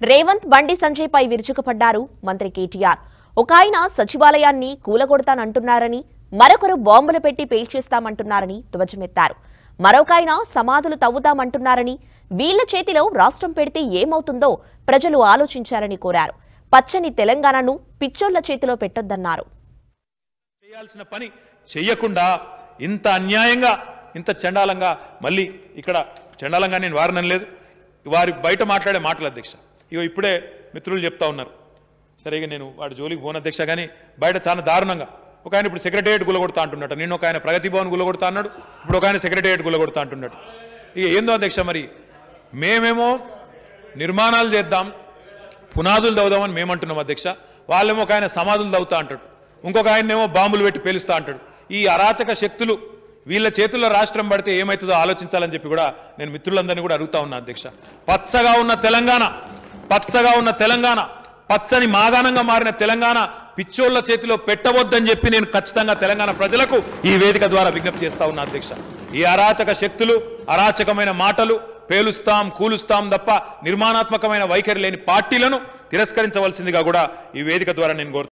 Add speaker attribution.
Speaker 1: రేవంత్ బండి సంజయ్ పై విరుచుకుపడ్డారు మంత్రి కేటీఆర్. ఒక ఆయన సచివాలయాన్ని కూలగొడతానంటున్నారని మరొకరు బాంబులు పెట్టి పేల్చేస్తామంటున్నారని ధ్వజమెత్తారు. మరొక ఆయన సమాధులు తవ్వుతామంటున్నారని వీళ్ళ చేతిలో రాష్ట్రం పెడితే ఏమవుతుందో ప్రజలు ఆలోచించారని కోరారు. పచ్చని తెలంగాణను పిచ్చోళ్ళ చేతిలో పెట్టొద్దన్నారు.
Speaker 2: చేయాల్సిన పని చెయ్యకుండా ఇంత అన్యాయంగా ఇంత చండాలంగా మళ్ళీ ఇక్కడ చండాలంగా నేను వారనం లేదు వారి బయట మాట్లాడే మాటలు అధ్యక్ష. ఇగో ఇప్పుడే మిత్రులు చెప్తా ఉన్నారు. సరే ఇక నేను వాడి జోలికి పోను అధ్యక్ష కానీ బయట చాలా దారుణంగా ఒక ఆయన ఇప్పుడు సెక్రటేరియట్ గులగొడతా అంటున్నట్టు నేను ఒక ఆయన ప్రగతి భవన్ గులగొడతా అన్నాడు ఇప్పుడు ఒక ఆయన సెక్రటేరియట్ గులగొడతా అంటున్నాడు. ఇక ఏందో అధ్యక్ష మరి మేమేమో నిర్మాణాలు చేద్దాం పునాదులు దవుదామని మేమంటున్నాం అధ్యక్ష వాళ్ళేమో ఒక ఆయన సమాధులు దవుతా అంటాడు ఇంకొక ఆయనేమో బాంబులు పెట్టి పేలుస్తా అంటాడు. ఈ అరాచక శక్తులు వీళ్ళ చేతుల్లో రాష్ట్రం పడితే ఏమవుతుందో ఆలోచించాలని చెప్పి కూడా నేను మిత్రులందరినీ కూడా అడుగుతా ఉన్నా అధ్యక్ష. పచ్చగా ఉన్న తెలంగాణ పచ్చగా ఉన్న తెలంగాణ పచ్చని మాగాణంగా మారిన తెలంగాణ పిచ్చోళ్ళ చేతిలో పెట్టవద్దని చెప్పి నేను ఖచ్చితంగా తెలంగాణ ప్రజలకు ఈ వేదిక ద్వారా విజ్ఞప్తి చేస్తా ఉన్నా అధ్యక్ష. ఈ అరాచక శక్తులు అరాచకమైన మాటలు పేలుస్తాం కూలుస్తాం తప్ప నిర్మాణాత్మకమైన వైఖరి లేని పార్టీలను తిరస్కరించవలసిందిగా కూడా ఈ వేదిక ద్వారా నేను కోరుతాను